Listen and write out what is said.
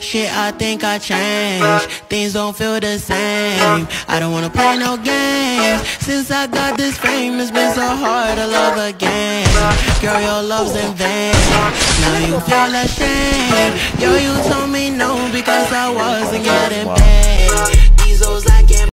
Shit, I think I changed. Things don't feel the same. I don't wanna play no games. Since I got this fame, it's been so hard to love again. Girl, your love's in vain. Now you feel ashamed. Yo, you told me no because I wasn't getting paid.